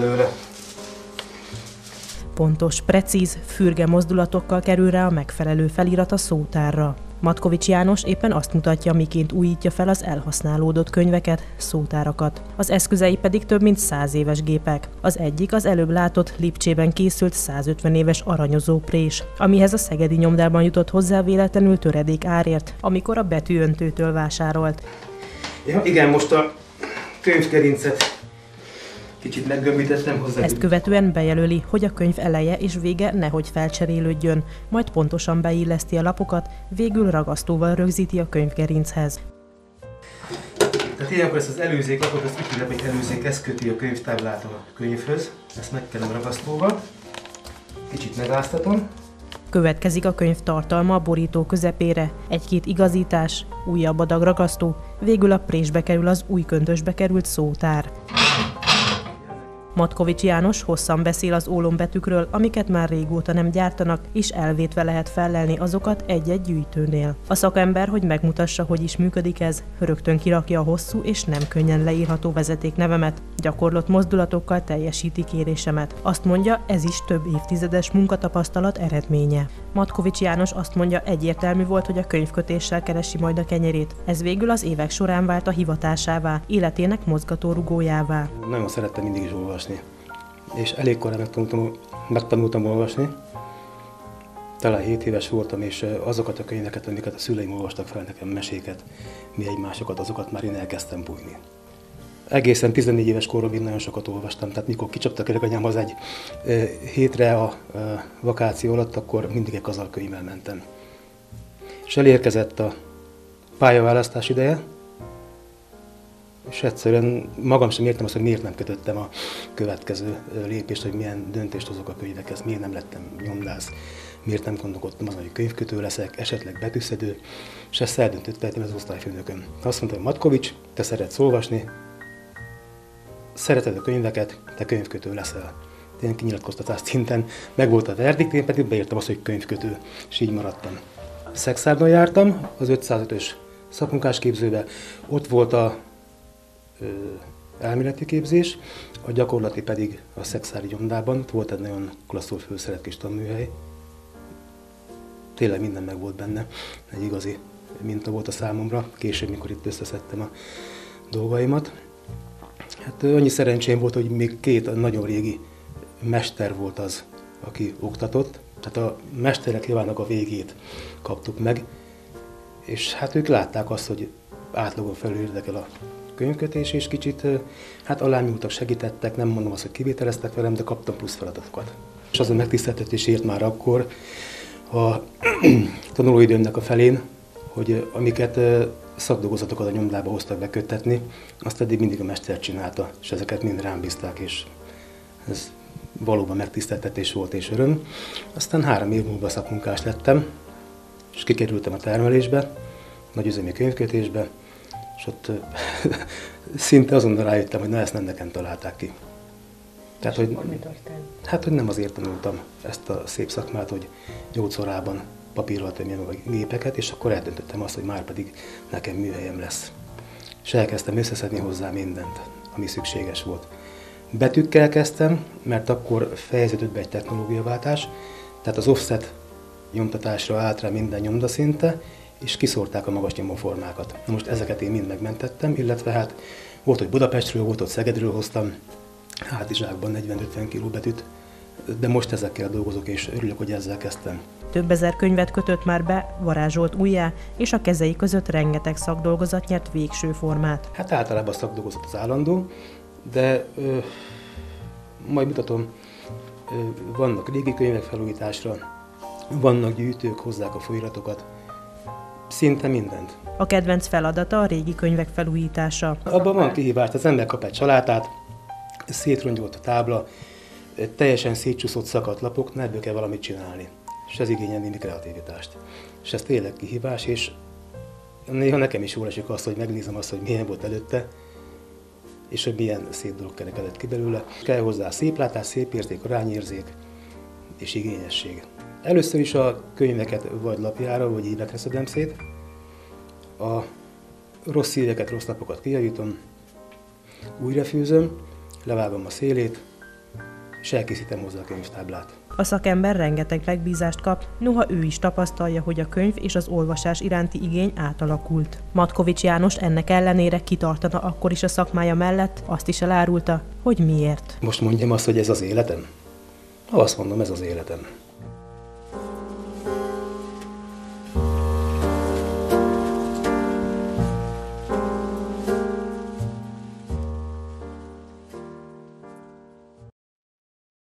belőle. Pontos, precíz, fürge mozdulatokkal kerül rá a megfelelő felirat a szótárra. Matkovics János éppen azt mutatja, miként újítja fel az elhasználódott könyveket, szótárakat. Az eszközei pedig több mint száz éves gépek. Az egyik az előbb látott Lipcsében készült 150 éves aranyozó prés, amihez a szegedi nyomdában jutott hozzá véletlenül töredék árért, amikor a betűöntőtől vásárolt. Ja, igen, most a könyvkerincet kicsit meggömbítettem hozzá. Ezt követően bejelöli, hogy a könyv eleje és vége nehogy felcserélődjön, majd pontosan beilleszti a lapokat, végül ragasztóval rögzíti a könyvgerinchez. Tehát ilyenkor ezt az előzék lapot, az itt egy előzék, ez köti a könyvtáblát a könyvhöz. Ezt megkenem ragasztóval. Kicsit megáztatom. Következik a könyv tartalma a borító közepére, egy-két igazítás, újabb adag ragasztó, végül a présbe kerül az új köntösbe került szótár. Matkovics János hosszan beszél az ólombetűkről, amiket már régóta nem gyártanak, és elvétve lehet fellelni azokat egy-egy gyűjtőnél. A szakember, hogy megmutassa, hogy is működik ez, rögtön kirakja a hosszú és nem könnyen leírható vezetéknevemet, gyakorlott mozdulatokkal teljesíti kérésemet. Azt mondja, ez is több évtizedes munkatapasztalat eredménye. Matkovics János azt mondja, egyértelmű volt, hogy a könyvkötéssel keresi majd a kenyerét. Ez végül az évek során vált a hivatásává, életének mozgató rugójává. Nagyon szerettem mindig is olvasni. És elég korán megtanultam, megtanultam olvasni. Talán 7 éves voltam, és azokat a könyveket, amiket a szüleim olvastak fel nekem, meséket, mi egymásokat, azokat már én elkezdtem bújni egészen 14 éves koromig nagyon sokat olvastam, tehát mikor kicsaptak anyám az egy hétre a vakáció alatt, akkor mindig egy kazalkönyvvel mentem. És elérkezett a pályaválasztás ideje, és egyszerűen magam sem értem azt, hogy miért nem kötöttem a következő lépést, hogy milyen döntést hozok a könyvekhez, miért nem lettem nyomdász, miért nem gondolkodtam azon, hogy könyvkötő leszek, esetleg betűszedő, és ezt eldöntöttem az osztályfőnököm. Azt mondta, hogy Matkovics, te szeretsz olvasni, szereted a könyveket, te könyvkötő leszel. Ilyen kinyilatkoztatás szinten meg volt a verdikt, én pedig beírtam azt, hogy könyvkötő, és így maradtam. Szexárdon jártam, az 505-ös szakmunkásképzőbe, ott volt a elméleti képzés, a gyakorlati pedig a Szexári gyomdában, volt egy nagyon klasszul főszeret kis tanműhely. Tényleg minden meg volt benne, egy igazi minta volt a számomra, később, mikor itt összeszedtem a dolgaimat. Hát annyi szerencsém volt, hogy még két nagyon régi mester volt az, aki oktatott. Tehát a mesterek javának a végét kaptuk meg, és hát ők látták azt, hogy átlagon felül érdekel a könyvkötés, és kicsit hát alányultak, segítettek, nem mondom azt, hogy kivételeztek velem, de kaptam plusz feladatokat. És az a megtiszteltetés ért már akkor a tanulóidőmnek a felén, hogy amiket szakdolgozatokat a nyomdába hoztak beköttetni, azt eddig mindig a mester csinálta, és ezeket mind rám bízták, és ez valóban megtiszteltetés volt és öröm. Aztán három év múlva szakmunkás lettem, és kikerültem a termelésbe, nagyüzemi könyvkötésbe, és ott szinte azonnal rájöttem, hogy na ezt nem nekem találták ki. Tehát, hogy, hát, hogy nem azért tanultam ezt a szép szakmát, hogy gyógyszorában papírral tömjem a gépeket, és akkor eldöntöttem azt, hogy már pedig nekem műhelyem lesz. És elkezdtem összeszedni hozzá mindent, ami szükséges volt. Betűkkel kezdtem, mert akkor fejeződött be egy technológiaváltás, tehát az offset nyomtatásra állt rá minden nyomdaszinte, és kiszórták a magas nyomóformákat. Na most ezeket én mind megmentettem, illetve hát volt, hogy Budapestről, volt, hogy Szegedről hoztam, hátizsákban 40-50 kg betűt, de most ezekkel dolgozok, és örülök, hogy ezzel kezdtem. Több ezer könyvet kötött már be, varázsolt újjá, és a kezei között rengeteg szakdolgozat nyert végső formát. Hát általában a szakdolgozat az állandó, de ö, majd mutatom, ö, vannak régi könyvek felújításra, vannak gyűjtők, hozzák a folyiratokat, szinte mindent. A kedvenc feladata a régi könyvek felújítása. Abban van kihívás, az ember kap egy salátát, szétrongyolt a tábla, teljesen szétcsúszott szakadt lapok, ebből kell valamit csinálni. És ez igényel némi kreativitást. És ez tényleg kihívás, és néha nekem is jól esik azt, hogy megnézem azt, hogy milyen volt előtte, és hogy milyen szép dolog kerekedett ki belőle. Kell hozzá szép látás, szép érték, arányérzék és igényesség. Először is a könyveket vagy lapjára, vagy évekre szedem szét. A rossz éveket, rossz napokat kijavítom, újra fűzöm, levágom a szélét, és elkészítem hozzá a könyvtáblát. A szakember rengeteg megbízást kap, noha ő is tapasztalja, hogy a könyv és az olvasás iránti igény átalakult. Matkovics János ennek ellenére kitartana akkor is a szakmája mellett, azt is elárulta, hogy miért. Most mondjam azt, hogy ez az életem? Ha azt mondom, ez az életem.